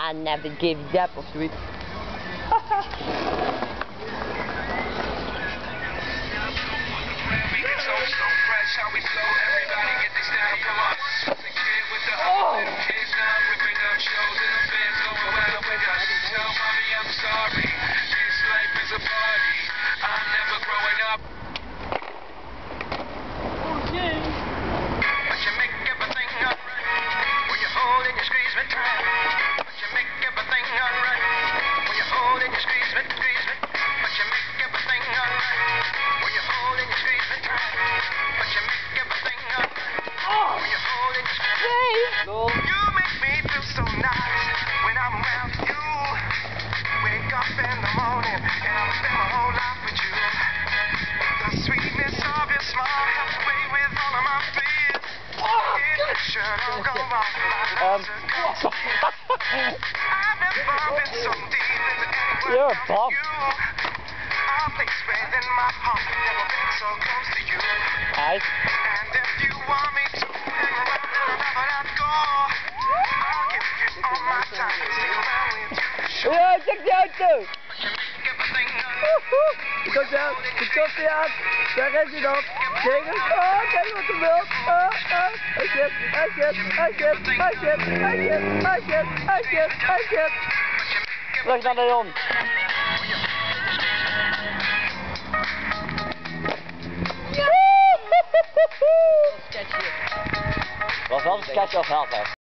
I never give that apple sweet. how we flow. Um, You're a bum. Aye. And if you want me to, hang around and. Yeah, check the out too. Good job. Good job, Jan. Daar is. Kijk eens, oh, kijk wat er wilt. Oh, oh. Terug naar Leon. Was wel een sketch of help,